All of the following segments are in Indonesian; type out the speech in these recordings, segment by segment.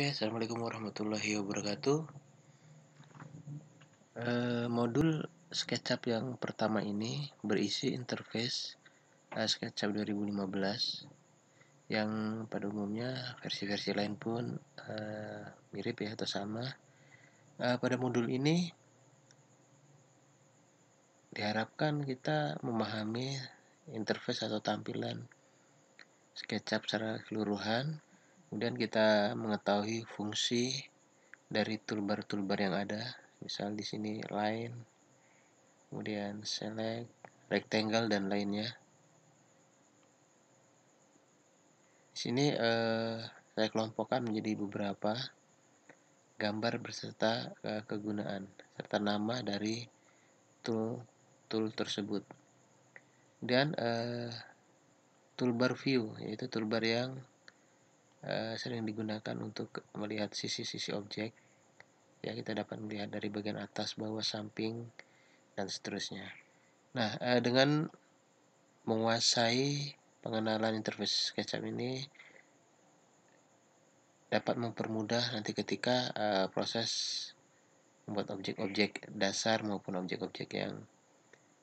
Oke, assalamualaikum warahmatullahi wabarakatuh. Eh, modul SketchUp yang pertama ini berisi interface eh, SketchUp 2015 yang pada umumnya versi-versi lain pun eh, mirip ya atau sama. Eh, pada modul ini diharapkan kita memahami interface atau tampilan SketchUp secara keseluruhan kemudian kita mengetahui fungsi dari toolbar-toolbar yang ada. Misal di sini line kemudian select rectangle dan lainnya. Di sini eh, saya kelompokkan menjadi beberapa gambar berserta eh, kegunaan serta nama dari tool tool tersebut. Dan eh, toolbar view yaitu toolbar yang uh, sering digunakan untuk melihat sisi-sisi objek. Ya kita dapat melihat dari bagian atas bawah samping dan seterusnya. Nah uh, dengan menguasai pengenalan interface SketchUp ini dapat mempermudah nanti ketika uh, proses membuat objek-objek dasar maupun objek-objek yang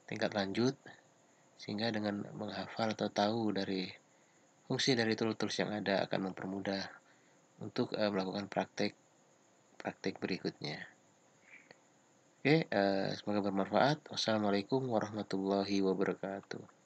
tingkat lanjut sehingga dengan menghafal atau tahu dari Fungsi dari tools-tools yang ada akan mempermudah untuk uh, melakukan praktek praktek berikutnya. Oke, uh, semoga bermanfaat. Wassalamualaikum warahmatullahi wabarakatuh.